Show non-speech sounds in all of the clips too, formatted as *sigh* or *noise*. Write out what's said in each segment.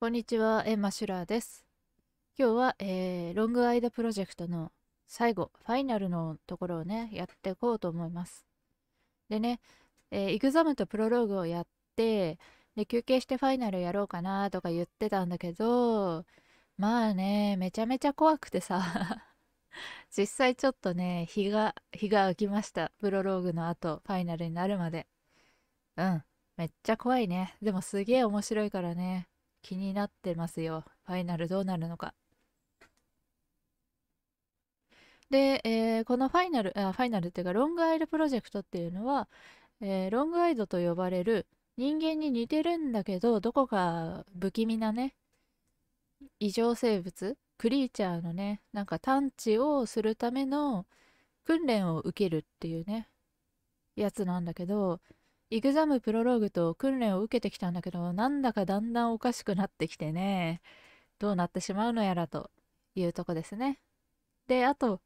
こんにちは、エンマ・シュラーです。今日は、えーロングアイダプロジェクトの最後、ファイナルのところをね、やっていこうと思います。でね、えーイグザムとプロローグをやって、で、休憩してファイナルやろうかなとか言ってたんだけど、まあね、めちゃめちゃ怖くてさ、*laughs* 実際ちょっとね、日が、日が空きました。プロローグの後、ファイナルになるまで。うん、めっちゃ怖いね。でもすげえ面白いからね。気になってますよ。ファイナルどうなるのか。で、えーこのファイナル、あ、ファイナルっていうか、ロングアイドプロジェクトっていうのは、えーロングアイドと呼ばれる人間に似てるんだけど、どこか不気味なね、異常生物、クリーチャーのね、なんか探知をするための訓練を受けるっていうね、やつなんだけど、イグザムプロローグと訓練を受けてきたんだけど、なんだかだんだんおかしくなってきてね、どうなってしまうのやらというとこですね。で、あと、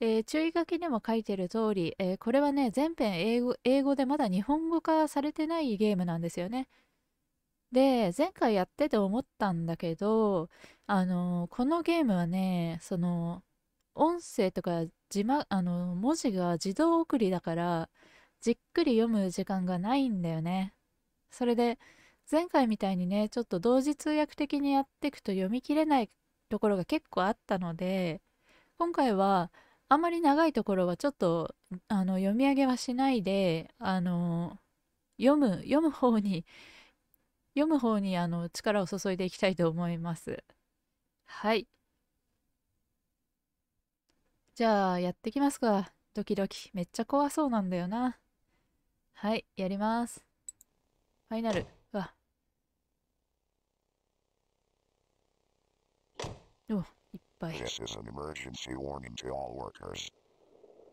えー注意書きにも書いてる通り、えーこれはね、全編英語、英語でまだ日本語化されてないゲームなんですよね。で、前回やってて思ったんだけど、あのーこのゲームはね、その、音声とか字幕、あの文字が自動送りだから、じっくり読む時間がないんだよね。それで前回みたいにねちょっと同時通訳的にやっていくと読み切れないところが結構あったので今回はあまり長いところはちょっとあの読み上げはしないであの読む読む方に読む方にあの力を注いでいきたいと思います。はい。じゃあやってきますか。ドキドキ。めっちゃ怖そうなんだよな。はい、やります。ファイナル。うわ。お、いっぱい。This is an emergency warning to all workers.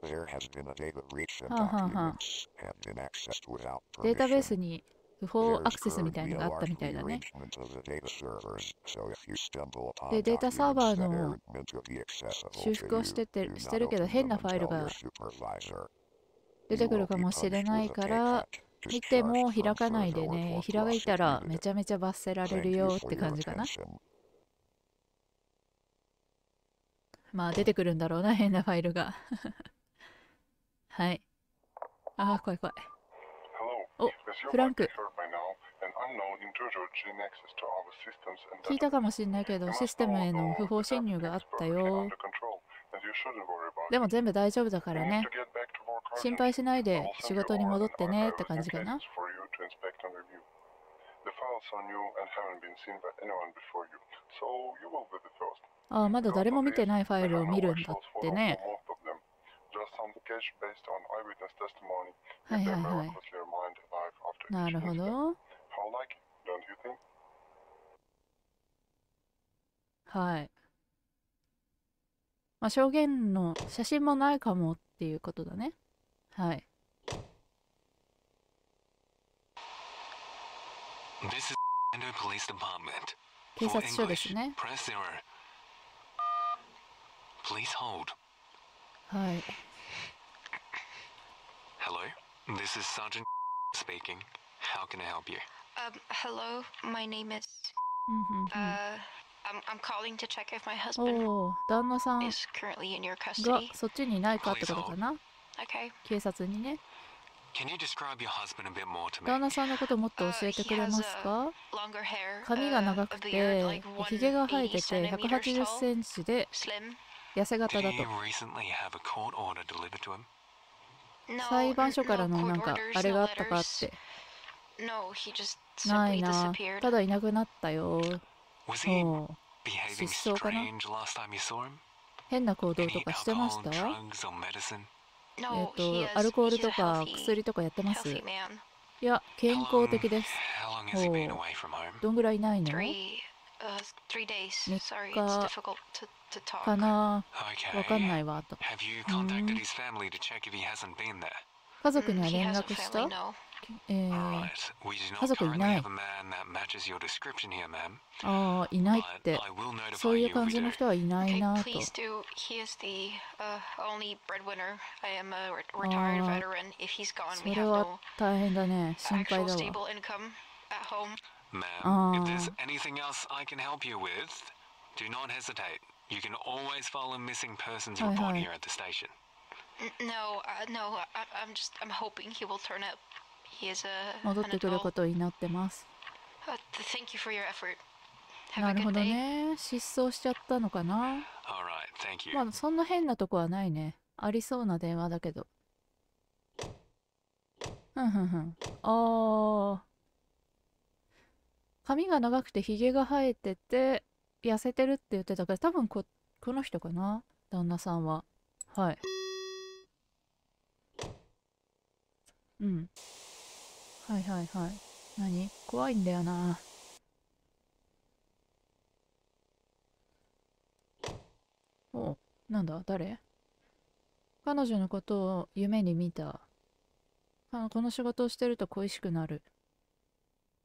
There has been a data breach and documents have been accessed without データベース permission. に不法アクセスみたい currently のがあったみたいだね。で、データサーバーの修復をしててしてるけど変なファイルが.出てくるかもしれないから見ても開かないでね。開いたらめちゃめちゃ罰せられるよって感じかな。まあ出てくるんだろうな変なファイルが。*laughs* はい。あー怖い怖い。おフランク聞いたかもしれないけどシステムへの不法侵入があったよ。でも全部大丈夫だからね。心配しないで仕事に戻ってねって感じかな。ああ、まだ誰も見てないファイルを見るんだってね。はいはいはい。なるほど。はい。まあ証言の写真もないかもっていうことだねはい This is Orlando Police Department. 警察署ですね.はい Hello, this is Sergeant speaking. How can I help you? Um, hello, my name is. Uh, I'm, I'm り。おお旦那さんがそっちにいないかってことかな？警察にね。旦那さんのこともっと教えてくれますか？髪が長くてひげが生えてて180センチで痩せ型だと。裁判所からのなんかあれがあったかって。ないな。ただいなくなったよ。失踪かな変な行動とかしてました？えっと、アルコールとか薬とかやってます？いや、健康的です。ほうどんぐらいいないの ?3 日かな？わかんないわ、と。家族には連絡した？えー、Alright. We do not 家族い currently ない have a man that matches your description here, ma'am. ああいないっ But て I will そう notify いう you 感 if じ we の do. 人はいない Okay, なと please do. He is the uh, only breadwinner. I am a re- retired Ah, veteran. If he's gone, そ we れ have は no 大変だね心配 actual だわ stable income at home. Ma'am, if Ah. there's anything else I can help you with, do not hesitate. You can always file a missing persons Hi, report hi. here at the station. N- no, uh, no. I, I'm just. I'm hoping he will turn up. 戻ってくる.ことを祈ってます。Uh, なるほど.ね。失踪しちゃったのかな？Alright, thank you. まあそんな変なとこはないね。ありそうな電話だけど。ふんふんふん。あー。髪が長くてひげが生えてて痩せてるって言ってたから多分ここの人かな？旦那さんは。はい。うん。はいはいはい。何？怖いんだよな。おなんだ？誰？彼女のことを夢に見た。あこの仕事をしてると恋しくなる。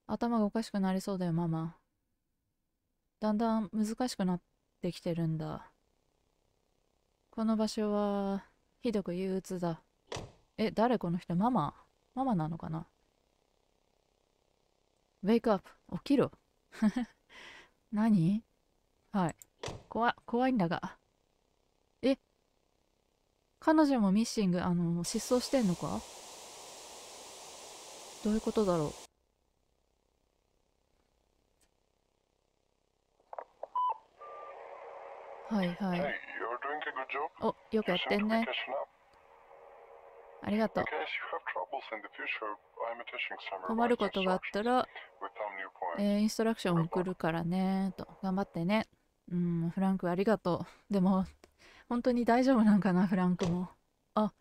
頭がおかしくなりそうだよ、ママ。だんだん難しくなってきてるんだ。この場所は、ひどく憂鬱だ。え、誰この人？ママ？ママなのかな？ウェイクアップ。起きろ。*laughs* 何？はい。怖い、怖いんだが。え？彼女もミッシング、あの、失踪してんのか？どういうことだろう？はいはい.およくやってんね.ありがとう。困ることがあったら.えーインストラクションを送るからねと。頑張ってね。うんフランクありがとう。でも本当に大丈夫なんかなフランクも。あ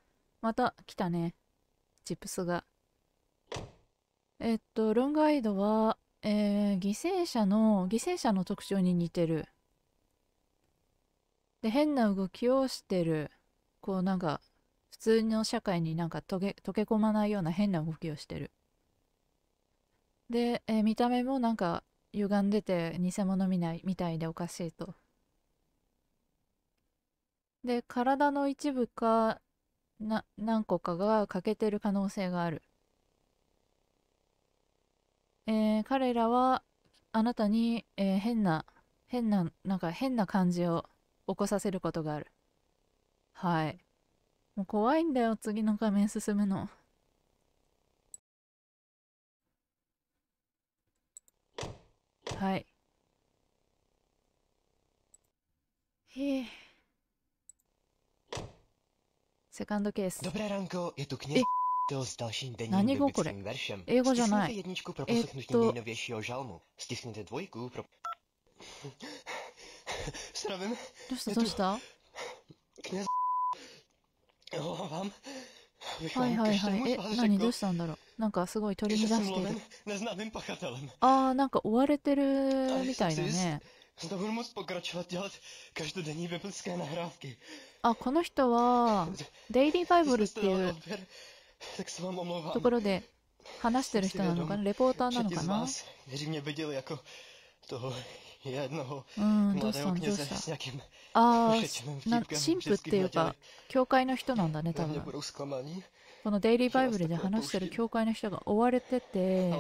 また来たね。チップスが。えっとロングアイドは、えー犠牲者の犠牲者の特徴に似てる。で変な動きをしてる。こうなんか普通の社会になんか溶け溶け込まないような変な動きをしてるで、えー見た目もなんか歪んでて偽物みないみたいでおかしいと。で体の一部かな何個かが欠けてる可能性がある。えー彼らはあなたに、えー変な変ななんか変な感じを起こさせることがある。はい。もう怖いんだよ次の画面進むの。はい。へえ。セカンドケース。え何語これ？英語じゃない。どうした？どうした？*laughs* *laughs* はいはいはい。え、何どうしたんだろう。なんかすごい取り乱してる。ああ、なんか追われてるみたいだね。あ、この人は、デイリーバイブルっていうところで話してる人なのかなレポーターなのかな？うん、どうしたんどうしああ、なんか神父っていうか、教会の人なんだね、多分。このデイリーバイブルで話してる教会の人が追われてて、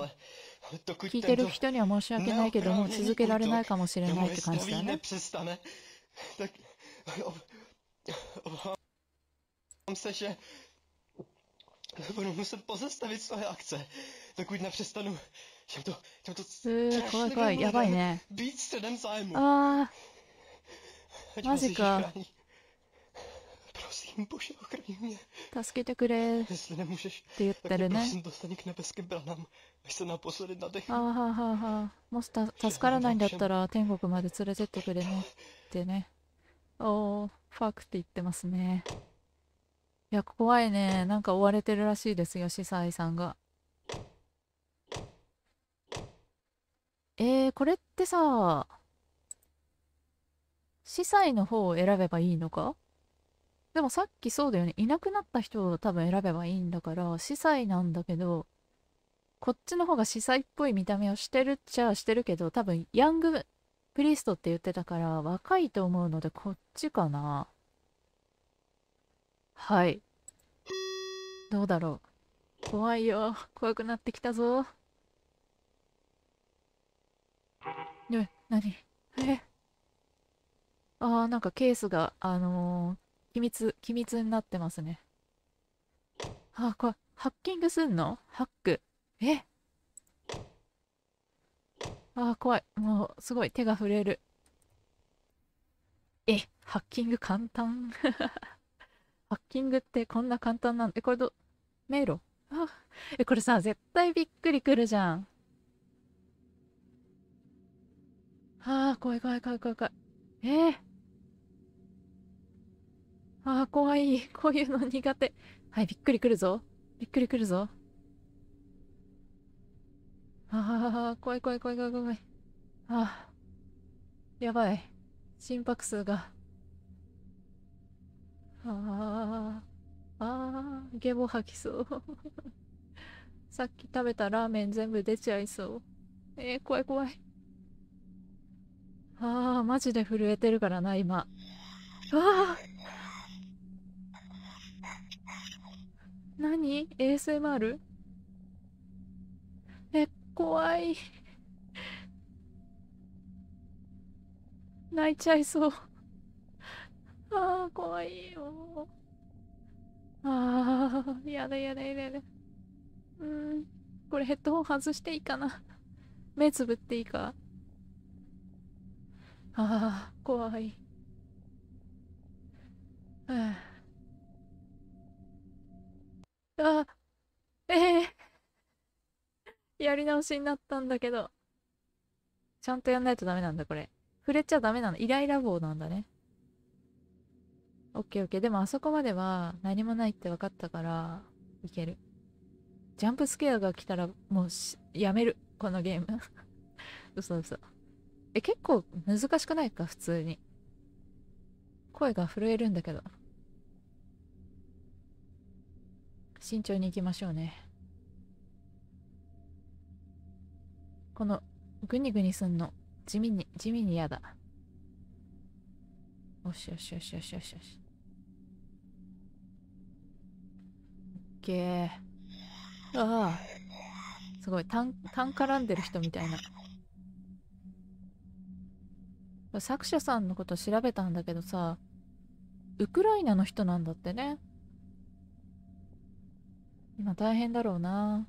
聞いてる人には申し訳ないけど、もう続けられないかもしれないって感じだね。えー、怖い怖い、やばいね。ああ。マジか。助けてくれって言ってるね。ああはあはあはー。もした助からないんだったら天国まで連れてってくれねってね。おお、ファクって言ってますね。いや、怖いね。なんか追われてるらしいですよ、司祭さんが。えー、これってさ。司祭の方を選べばいいのか？でもさっきそうだよね。いなくなった人を多分選べばいいんだから、司祭なんだけど、こっちの方が司祭っぽい見た目をしてるっちゃしてるけど、多分ヤングプリストって言ってたから若いと思うのでこっちかな。はい。どうだろう。怖いよ。怖くなってきたぞ。え、何？え？あー、なんかケースが、あのー機密、機密になってますね。あー、これ、ハッキングすんの？ハック。え？あー、怖い。もう、すごい、手が震える。え、ハッキング簡単？*laughs* ハッキングってこんな簡単なん？え、これど、迷路？あ、え、これさ、絶対びっくりくるじゃん。ああ、怖い怖い怖い怖い怖い。えー、ああ、怖い。こういうの苦手。はい、びっくりくるぞ。びっくりくるぞ。ああ、怖い怖い怖い怖い怖い。ああ、やばい。心拍数が。ああ、ああ、ゲボ吐きそう。*laughs* さっき食べたラーメン全部出ちゃいそう。えー、怖い怖い。ああ、マジで震えてるからな、今。ああ何 ?ASMR? え、怖い。泣いちゃいそう。ああ、怖いよ。ああ、やだやだやだやだ。うん。これヘッドホン外していいかな？目つぶっていいか？ああ、怖い。はあ、あ、ええ *laughs* やり直しになったんだけど。ちゃんとやんないとダメなんだ、これ。触れちゃダメなの。イライラ棒なんだね。オッケーオッケー。でもあそこまでは何もないって分かったから、いける。ジャンプスケアが来たらもうやめる。このゲーム。*laughs* 嘘嘘。え、結構難しくないか、普通に。声が震えるんだけど。慎重に行きましょうね。この、グニグニすんの、地味に、地味に嫌だ。よしよしよしよしよしよし。オッケー。ああ。すごい、たん、たん絡んでる人みたいな。作者さんのこと調べたんだけどさ、ウクライナの人なんだってね。今大変だろうな。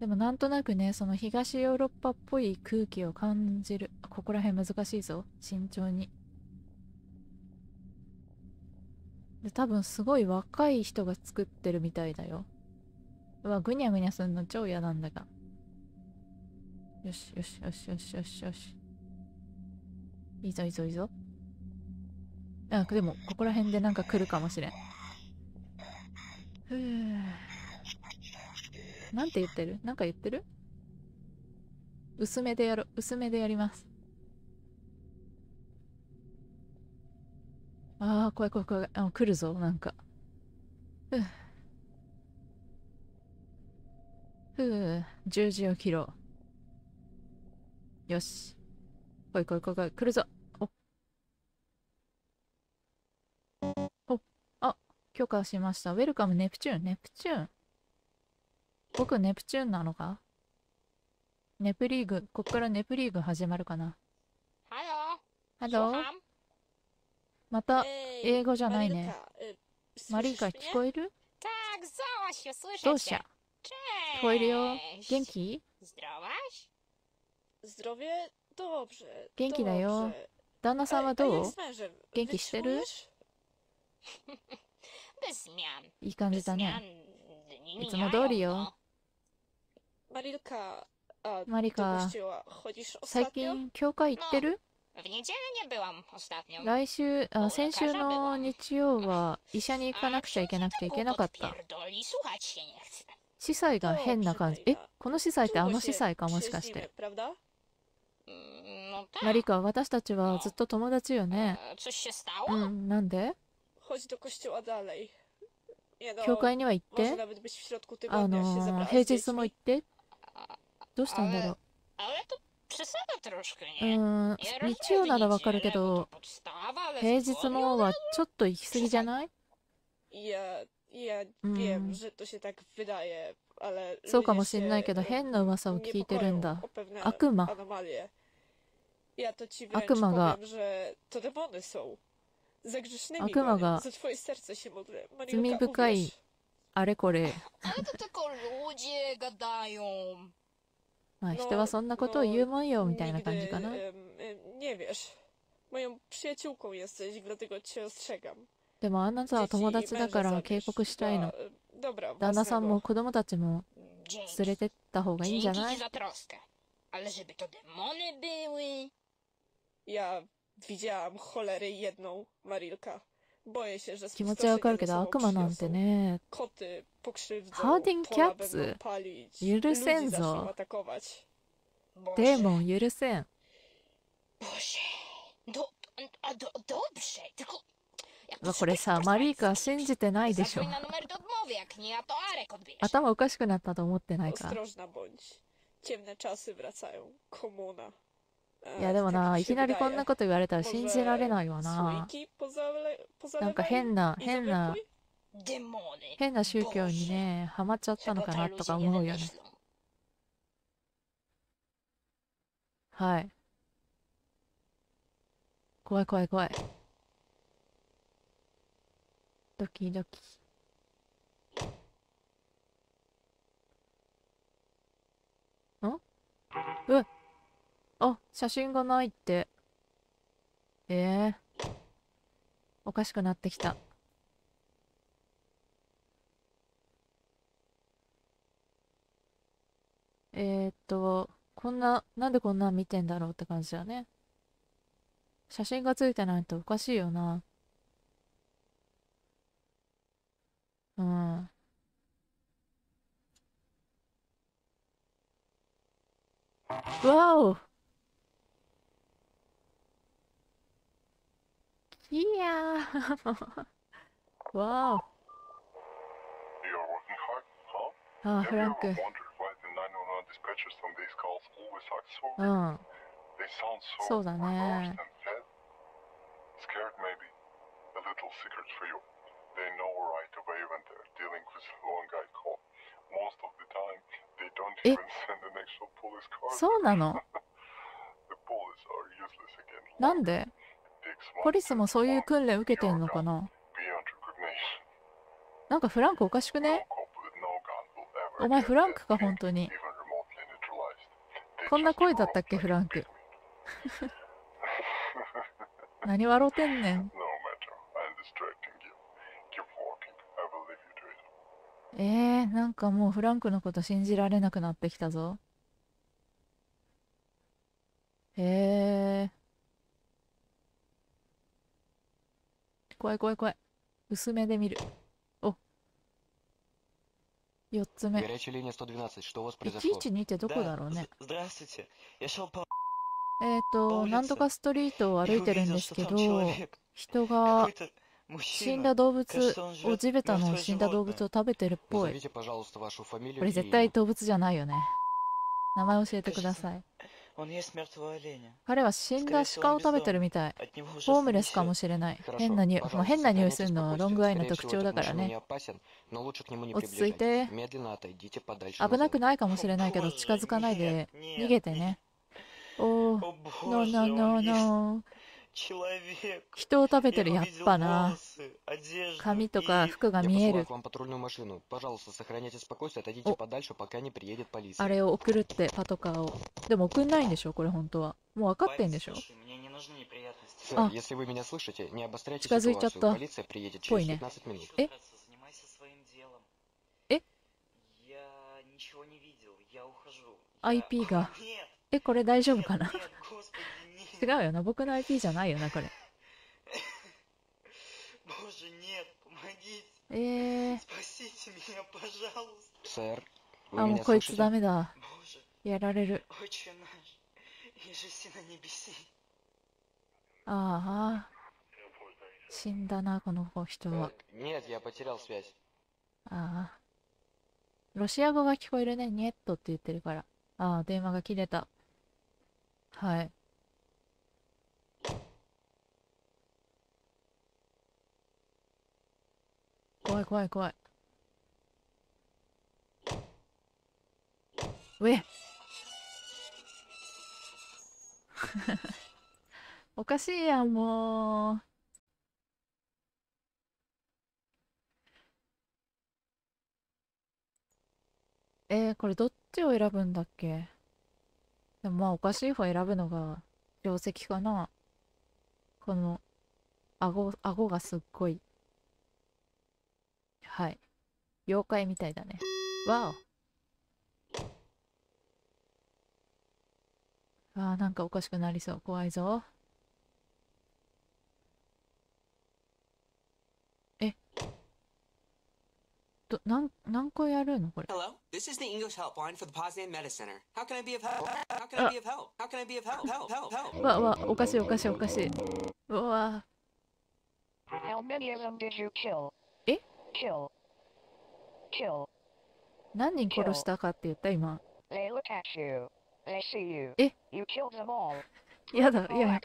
でもなんとなくね、その東ヨーロッパっぽい空気を感じる。ここら辺難しいぞ。慎重に。で、多分すごい若い人が作ってるみたいだよ。うわ、ぐにゃぐにゃすんの超嫌なんだが。よしよしよしよしよしよし。いいぞいいぞいいぞ。あ、でも、ここら辺でなんか来るかもしれん。ふぅ。なんて言ってる？なんか言ってる？薄めでやろ、薄めでやります。ああ、怖い怖い怖い。あ、来るぞ、なんか。ふぅ。ふぅ、十字を切ろう。よし。来い来い来い来い、来るぞ。許可しました。 Welcome, Neptune。ネプチューン。僕、ネプチューンなのか？ネプリーグ。こっからネプリーグ始まるかな？ Hello。Hello。また、英語じゃないね。マリーカ、聞こえる？どうした？聞こえるよ。元気？元気だよ。旦那さんはどう？元気してる？いい感じだね。いつも通りよ。マリカ、最近、教会行ってる？来週あ、先週の日曜は医者に行かなくちゃいけなくていけなかった。司祭が変な感じ。え、この司祭ってあの司祭か、もしかして。マリカ、私たちはずっと友達よね。うん、なんで教会には行って？あの平日も行って？どうしたんだろう？うん日曜ならわかるけど平日もはちょっと行き過ぎじゃない？いやいそうかもしんないけど変な噂を聞いてるんだ。悪魔。悪魔が悪魔が罪深いあれこれまあ人はそんなことを言うもんよみたいな感じかな。でもあなたは友達だから警告したいの。旦那さんも子供たちも連れてった方がいいんじゃない、widziałam cholery jedną, Marilka. Boję się, że 気持ちはわかるけど悪魔なんて.ね Koty pokrzywdzą, ハーディンキャッ pola będą ツ palić, 許せん ludzi ぞ zaczną atakować. デーモン許せん Boże. Do, a do, dobrze, tylko... Jak うわこれさマリーカは信じてないでしょ Zadzwoń na numer do odmowy, jak nie, a to Arek odbierze. 頭おかしくなったと思ってないか Ostrożna bądź. Ciemne czasy wracają. Komuna. いやでもな、いきなりこんなこと言われたら信じられないわな。なんか変な、変な、変な宗教にね、ハマっちゃったのかなとか思うよね。はい。怖い怖い怖い。ドキドキ。ん？うっあ写真がないって。ええおかしくなってきた。えー、っとこんななんでこんなん見てんだろうって感じだね。写真がついてないとおかしいよな。うん。わお。いやー*laughs* わお You're working hard, huh? あー Have フ you ラ ever ンク wondered why the 911 dispatchers on these calls always act so う weird? ん They sound so そうだ reversed ね and fed. Scared maybe. A little secret for you. They know right away when they're dealing with a long guy call. Most of the time, they don't Eh? even send an actual police car. そ*laughs* うなの The police are useless again. なんで Takes one ポリスもそういう訓練受けてんのかな？なんかフランクおかしくね？お前フランクか本当に。こんな声だったっけフランク？*laughs* 何笑うてんねん。えー、なんかもうフランクのこと信じられなくなってきたぞ。へえ、怖い怖い怖い。薄めで見る。お。4つ目。112ってどこだろうね。えっ、ー、と、なんとかストリートを歩いてるんですけど、人が死んだ動物を地べたの死んだ動物を食べてるっぽいこれ絶対動物じゃないよね名前教えてください彼は死んだ鹿を食べてるみたい。ホームレスかもしれない。変なにい、まあ、変な匂いするのはロングアイの特徴だからね。落ち着いて。危なくないかもしれないけど、近づかないで逃げてね。おー、ノーノーノーノー。人を食べてるやっぱな。髪とか服が見える。あれを送るってパトカーを。でも送んないんでしょこれ本当は。もう分かってんでしょあ近づいちゃったぽいねええ IP がえこれ大丈夫かな違 нет. うよな僕の IP じゃないよなこれ Боже, нет, помогите. えー、 Спасите меня, пожалуйста. Сэр, あ вы もう меня こいつ слышите? ダメだ Боже, やられる отче наш, ежеси на небеси. ああ死んだなこの人は Э, Нет, я потерял связь. ああロシア語が聞こえるねニエットって言ってるからああ電話が切れたはい 怖い怖い怖い。うえ *laughs* おかしいやん、もう。えー、これどっちを選ぶんだっけ？でもまあおかしい方選ぶのが定石かな。この、顎、顎がすっごい。はい。妖怪みたいだね。わお。あーなんかおかしくなりそう。怖いぞ。え。ど、なん、何個やるのこれ。Hello, this is the English helpline for the Poznan Meta Center. How can I be of help? How can I be of help? How can I be of help? Help, help, help. わ、わ、おかしいおかしいおかしい。うわ How many of them did you kill? え Kill. Kill. 何人殺したかって言った今。They look at you. They see you. え You killed them all. やだ、や.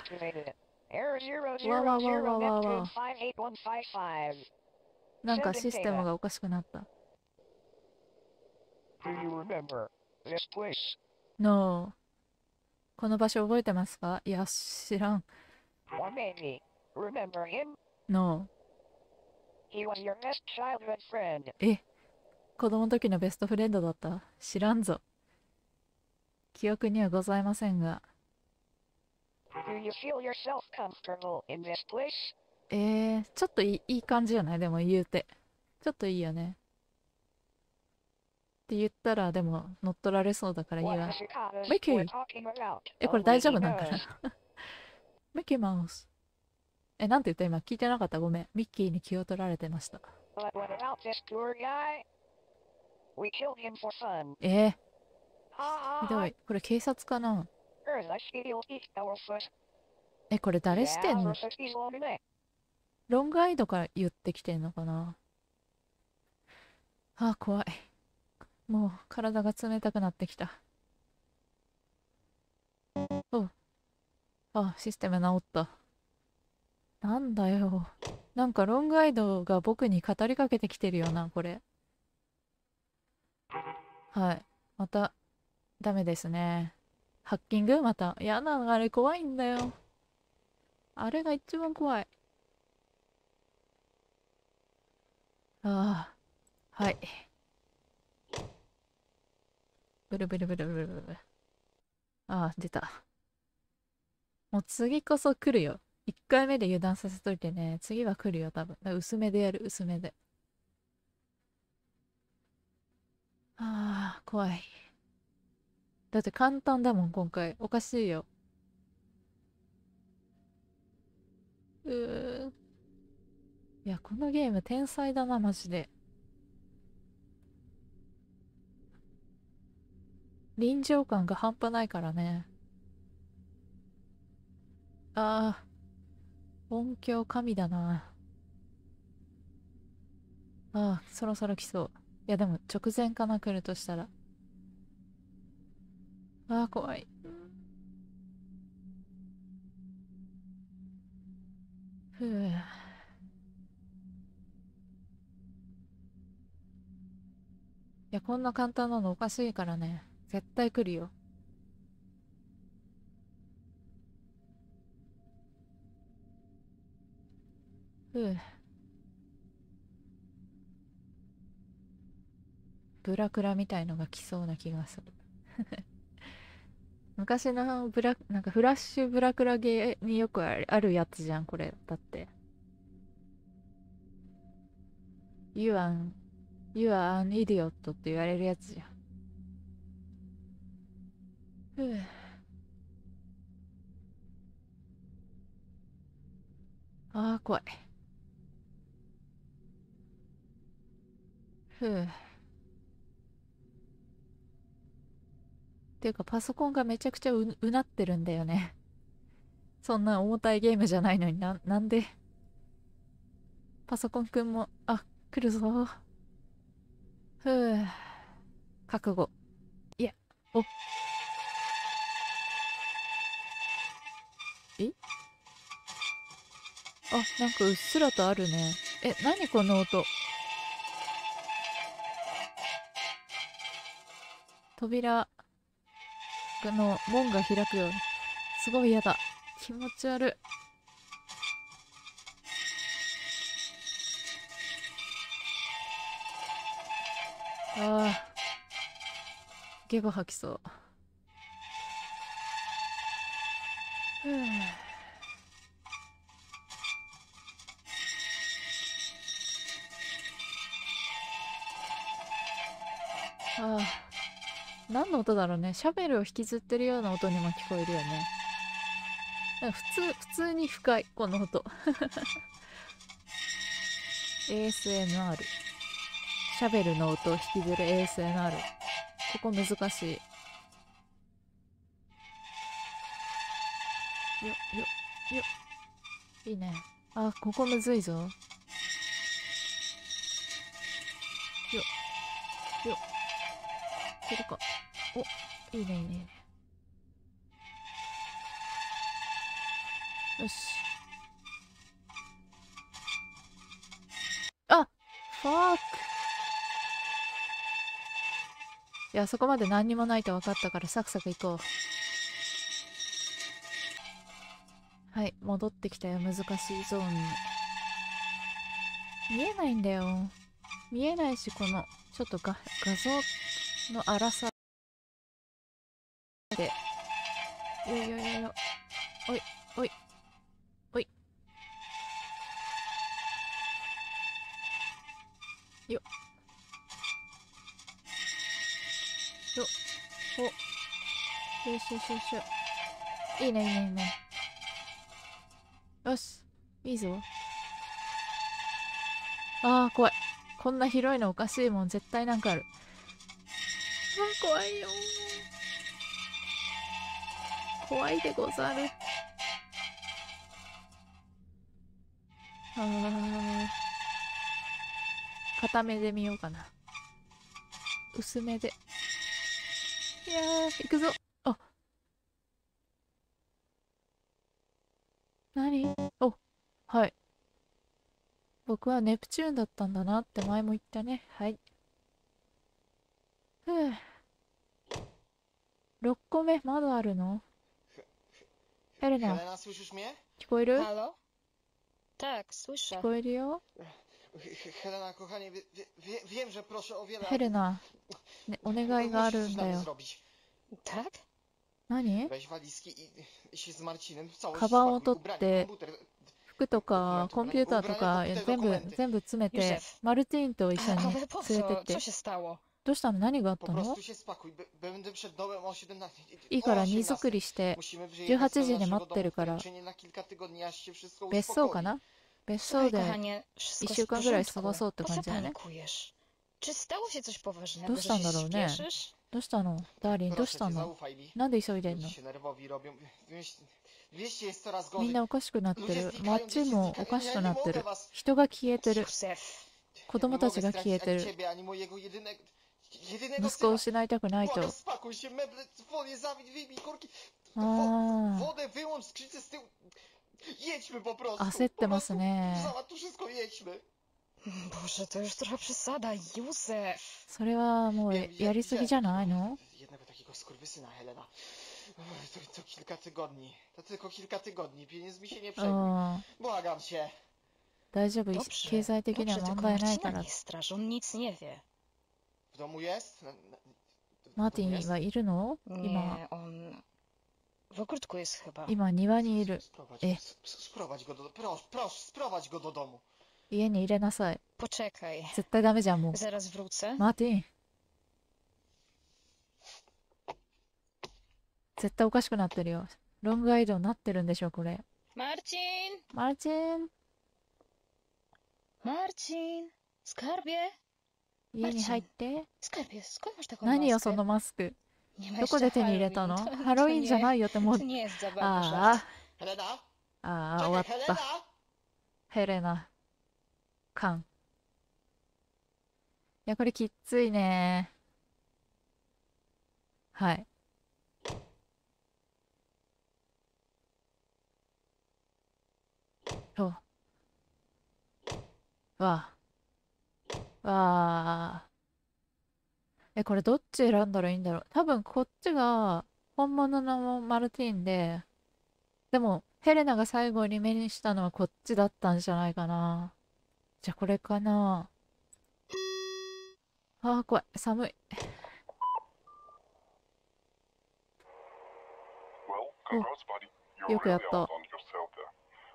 Error わわわわわわ000わ Neptune 58155. なんかシステムがおかしくなった。Do you remember this place? No. この場所覚えてますかいや、知らん。No. え子供の時のベストフレンドだった？知らんぞ。記憶にはございませんが。You? えー、ちょっといい感じじゃない？でも言うて。ちょっといいよね。って言ったら、でも乗っ取られそうだからいいわ were talking about? え、これ大丈夫なんかな？*laughs* ミッキーマウス。え、なんて言った？今聞いてなかったごめん。ミッキーに気を取られてました。えひどい。これ警察かな？え、これ誰してんの？ロングアイドから言ってきてんのかな？あー、怖い。もう体が冷たくなってきた。おうあ、システム直った。なんだよ。なんかロングアイドが僕に語りかけてきてるよな、これ。はい。また、ダメですね。ハッキング？また。やだな、あれ怖いんだよ。あれが一番怖い。ああ、はい。ブルブルブルブルブルブル。ああ、出た。もう次こそ来るよ。一回目で油断させといてね。次は来るよ、多分。薄めでやる、薄めで。ああ、怖い。だって簡単だもん、今回。おかしいよ。うー。いや、このゲーム天才だな、マジで。臨場感が半端ないからね。ああ、音響神だな。ああ、そろそろ来そう。いや、でも直前かな、来るとしたら。ああ、怖い。ふう。いや、こんな簡単なのおかしいからね。絶対来るよ。ふう。ブラクラみたいのが来そうな気がする。*laughs* 昔のブラ、なんかフラッシュブラクラゲによくあるやつじゃん、これ。だって。You are, you are an idiot って言われるやつじゃん。ふう。ああ、怖い。ふう。ていうかパソコンがめちゃくちゃううなってるんだよね。そんな重たいゲームじゃないのにな、なんで？パソコンくんも、あ、来るぞ。ふう。覚悟。いや、お。え？あ、なんかうっすらとあるね。え、何この音？扉の門が開くように。すごい嫌だ。気持ち悪い。ああ。ゲボ吐きそう。ふぅああ。何の音だろうね。シャベルを引きずってるような音にも聞こえるよね。普通、普通に深い、この音。*laughs* ASMR。シャベルの音を引きずる ASMR。ここ難しい。よ、よ、よ。いいね。あ、ここむずいぞ。よ、よ。いけるか。お、いいね、いいね、いいね。よし。あファークいや、そこまで何にもないと分かったからサクサク行こう。はい、戻ってきたよ。難しいゾーンに。見えないんだよ。見えないし、この、ちょっと画画像の粗さお。よしよしよしよ。いいねいいねいいね。よし。いいぞ。ああ、怖い。こんな広いのおかしいもん絶対なんかある。あー怖いよ怖いでござる。あー。固めで見ようかな。薄めで。いやー、行くぞ。僕はネプチューンだったんだなって前も言ったね。はい。ふぅ。6個目、まだあるのヘレナ、Helena? 聞こえる Halo? Tak, słyszę. 聞こえるよ He- Helena, kochanie, wie, wie, wie, wiem, że proszę o wiele. ヘレナ、ね、お願いがある Musisz ん dla だ mnie よ。zrobić. Tak? 何 Weź walizki i, i się z Marcinem w całość カバンとかコンピューターとか全部全部詰めてマルティンと一緒に連れてって。どうしたの？何があったの？いいから荷造りして18時に待ってるから。別荘かな？別荘で1週間ぐらい過ごそうって感じだね。どうしたんだろうね。どうしたの？ダーリン、どうしたの？なんで急いでんの？みんなおかしくなってる。街もおかしくなってる。人が消えてる。子供たちが消えてる。息子を失いたくないと。ああ焦ってますね。Boże, to już trochę przesada, Józef. それはもう Wiem, やりすぎじゃないの Jednego takiego skurwysyna, Helena. To, to kilka tygodni. To tylko kilka tygodni. Pieniędzmi się nie う przejmuj. ん Błagam cię. 大丈夫 Dobrze, 経済的には dobrze, 問 tylko 題ないか Marcina ら nie straż, on nic nie wie. W domu jest? Na, na, w マーテ domu ィ jest? ンはいるの今 Nie, on... W ogródku jest chyba. 今庭にいる Sprowadź, E. s- s- sprowadź go do... Proszę, proszę, sprowadź go do domu. 家に入れなさい。絶対ダメじゃん、もう。マーティン。絶対おかしくなってるよ。ロングアイドルなってるんでしょ、これ。マーティンマーティンマーティンスカービュー家に入って。何よ、そのマスク。どこで手に入れたの？ハロウィンじゃないよって思う。ああ。ああ、終わった。ヘレナ。カンいやこれきっついね。はい。おわあ。わあ。え、これどっち選んだらいいんだろう。多分こっちが本物のマルティンで、でもヘレナが最後に目にしたのはこっちだったんじゃないかな。じゃあこれかな。あー怖い。寒い。 Well, congrats, buddy. You よくやっ really た。 outdone yourself there.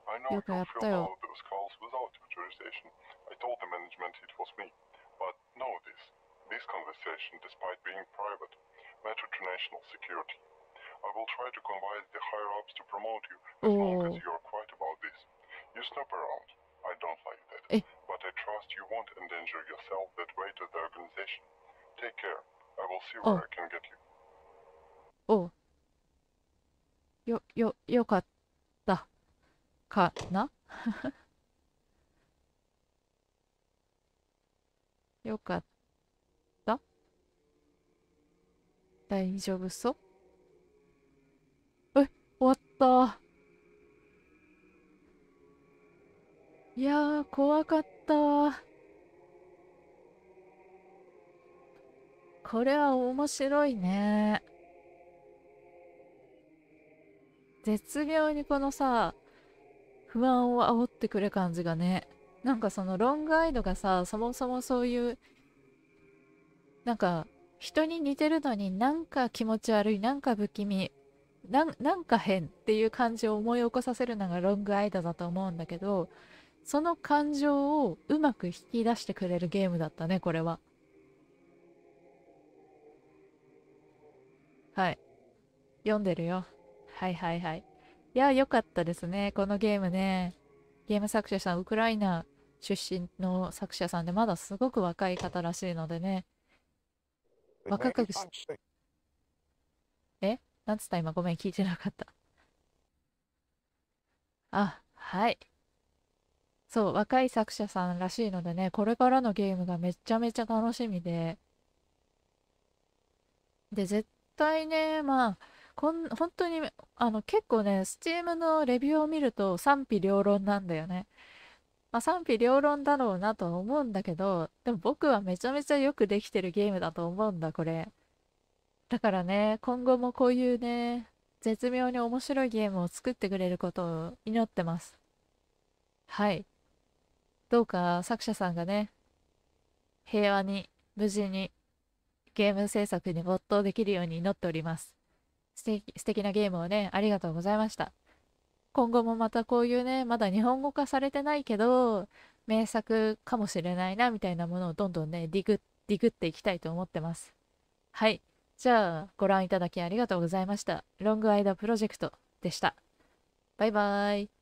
I know よく you やっ filled たよ。 out those Won't endanger yourself that way to the organization. Take care. I will see Oh. where I can get you. おうよ、よ、よかった。かなよかった大丈夫そうこれは面白いね。絶妙にこのさ、不安を煽ってくる感じがね。なんかそのロングアイドがさ、そもそもそういう、なんか人に似てるのになんか気持ち悪い、なんか不気味、なんなんか変っていう感じを思い起こさせるのがロングアイドだと思うんだけど、その感情をうまく引き出してくれるゲームだったね、これは。はい。読んでるよ。はいはいはい。いや、良かったですね。このゲームね。ゲーム作者さん、ウクライナ出身の作者さんで、まだすごく若い方らしいのでね。若くし.え？なんつった？今ごめん、聞いてなかった。あ、はい。そう、若い作者さんらしいのでね、これからのゲームがめちゃめちゃ楽しみで。で、絶対ね、まあ、こん、本当に、あの、結構ね、Steam のレビューを見ると賛否両論なんだよね。まあ、賛否両論だろうなとは思うんだけど、でも僕はめちゃめちゃよくできてるゲームだと思うんだ、これ。だからね、今後もこういうね、絶妙に面白いゲームを作ってくれることを祈ってます。はい。どうか作者さんがね、平和に、無事に、ゲーム制作に没頭できるように祈っております。素敵、なゲームをね、ありがとうございました。今後もまたこういうね、まだ日本語化されてないけど、名作かもしれないな、みたいなものをどんどんね、ディグ、ディグっていきたいと思ってます。はい。じゃあ、ご覧いただきありがとうございました。 LONGEYED PROJECT でした。バイバーイ。